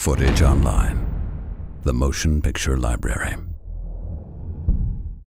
Footage Online, the motion picture library.